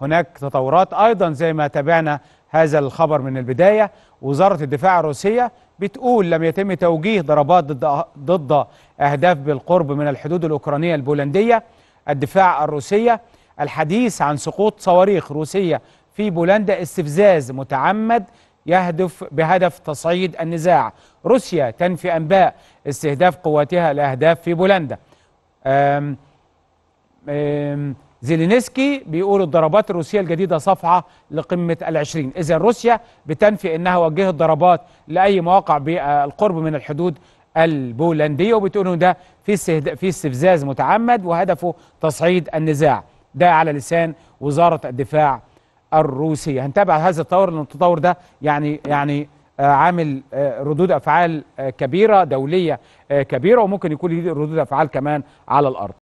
هناك تطورات أيضا زي ما تابعنا هذا الخبر من البداية. وزارة الدفاع الروسية بتقول لم يتم توجيه ضربات ضد ضد أهداف بالقرب من الحدود الأوكرانية البولندية. الدفاع الروسية الحديث عن سقوط صواريخ روسية في بولندا استفزاز متعمد يهدف بهدف تصعيد النزاع. روسيا تنفي أنباء استهداف قواتها الأهداف في بولندا. زيلينسكي بيقول الضربات الروسية الجديدة صفعة لقمة العشرين. إذا روسيا بتنفي أنها وجهت ضربات لأي مواقع بالقرب من الحدود البولندية وبتقول إن ده في في استفزاز متعمد وهدفه تصعيد النزاع. ده على لسان وزارة الدفاع الروسية. هنتابع هذا التطور لأن التطور ده يعني يعني عامل ردود أفعال كبيرة دولية كبيرة وممكن يكون ردود أفعال كمان على الأرض.